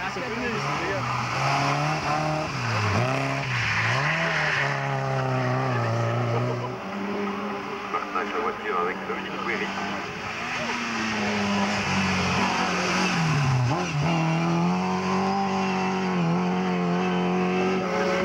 That's good news. Avec DominiqueOuéry.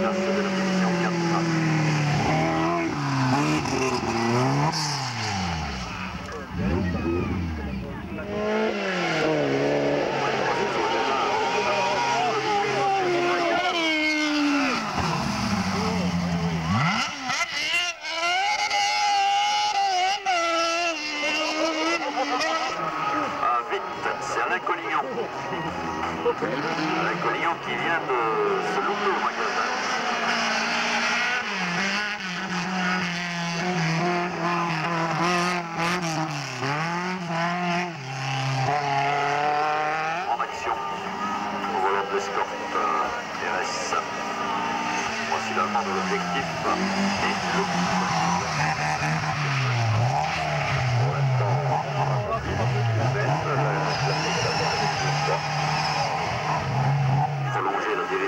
Place de la division 4. Ah, vite, c'est Alain Collignon. Alain Collignon qui vient de se louper au magasin. En action, au volant de l'escorte euh, RS. Voici l'allemand de l'objectif et le Pour l'instant, prolonger la dérive de l'escorte. Par ailleurs, et ça,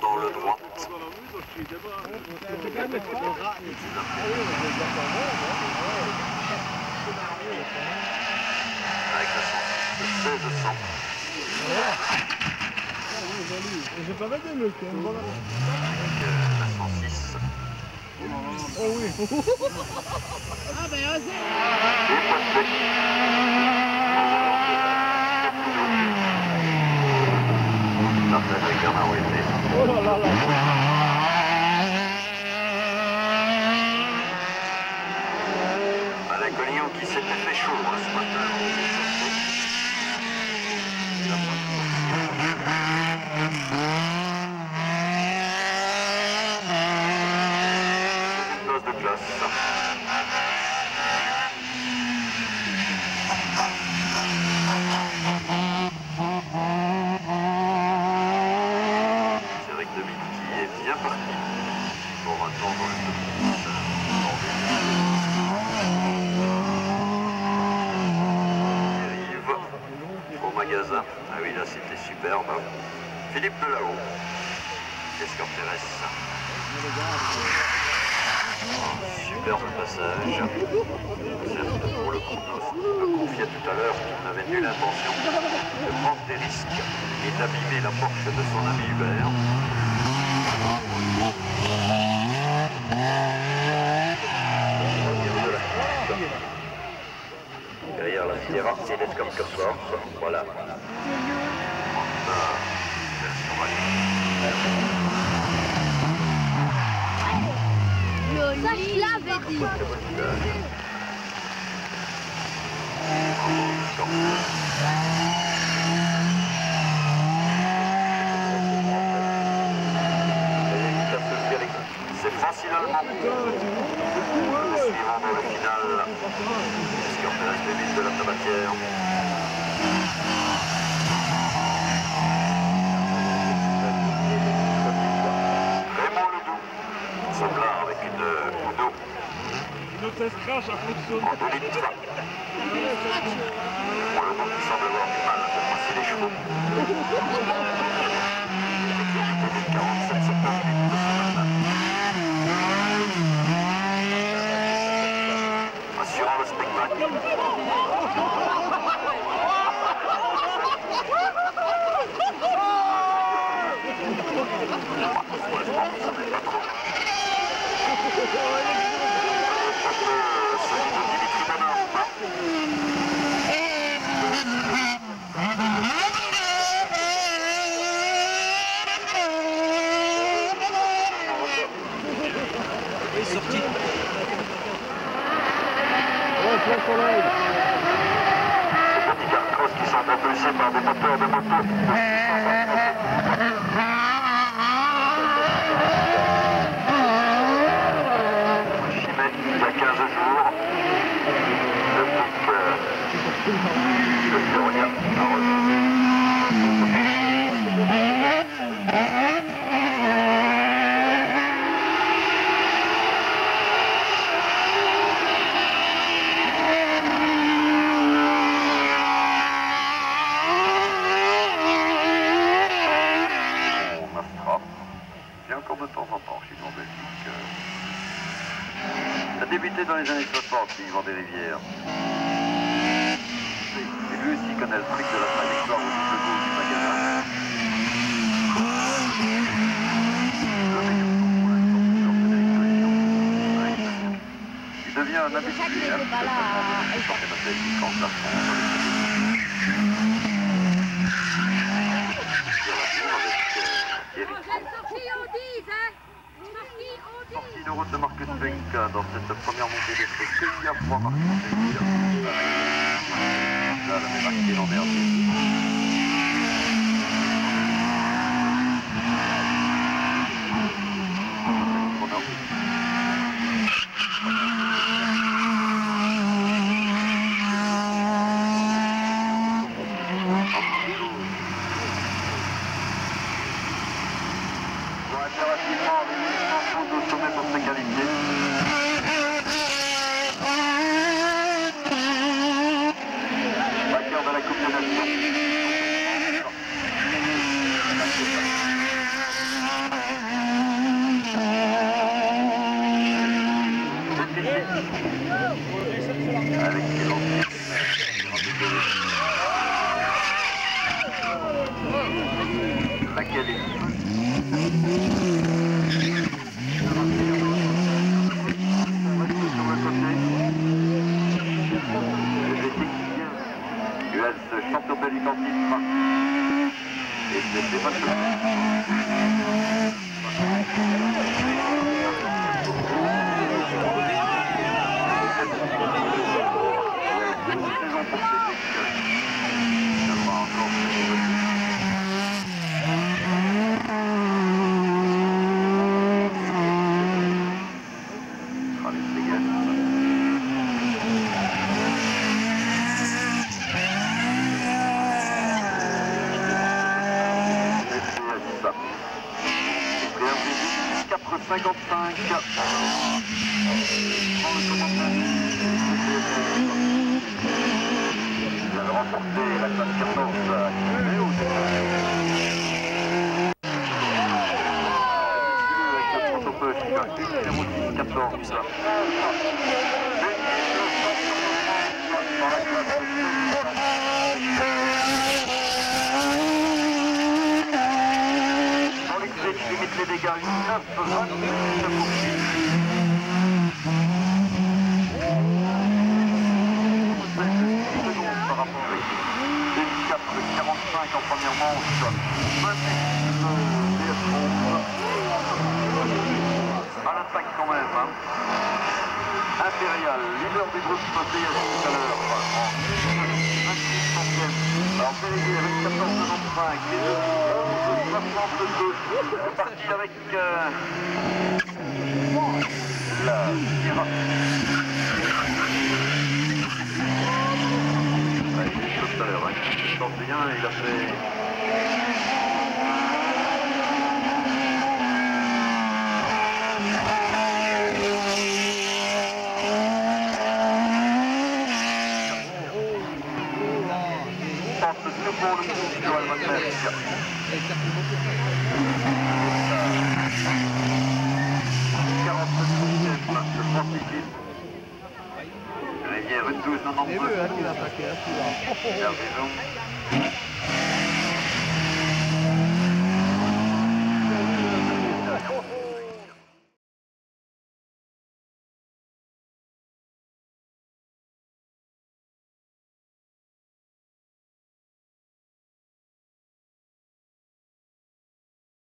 dans le. Avec la 1600. J'ai pas mal de 106. Oh oui. Ah ben osez. Oh là là là. Alain Collignon qui s'était fait chaud hein, ce matin. Une dose de classe. C'est vrai que Dominique qui est bien parti pour attendre le dérive au magasin. Ah oui, là c'était Philippe Delahaut, escorte terrestre. Superbe passage. Certes, pour le coup, me confiait tout à l'heure qu'il n'avait nulle intention de prendre des risques et d'abîmer la Porsche de son ami Hubert. Derrière la Sierra, c'est l'escorte Corse. Voilà. Suivant dans le final. Escorte la vite de la tabatière. No to jest kasza funkcjonuje. Oh, へえ。Dans les années 60, Yvan des Rivières. Et lui aussi connaît le truc de la trajectoire au double du magasin. Il devient un habitué. À- 1000 euros de Marcus dans cette première montée des prix Kenya pour Marcus 55 remporté la classe 14 à Chimay au Avec le protopush, numéro 10, 14. Dans l'extrait qui limite les dégâts, une 9, 28 45 en première manche. 28 de DS11. À l'attaque quand même. Hein. Impérial, leader du groupe tout à l'heure. En 26 centièmes. Alors délégué avec 14 95. Les deux 11 62. C'est parti avec euh, la tout à l'heure, hein. Il sort bien, il a fait... Passe tout pour le coup, Joël Wagner. 47 le 36 Rivière 12 92. Il va attaquer, hein, celui-là. Thank you.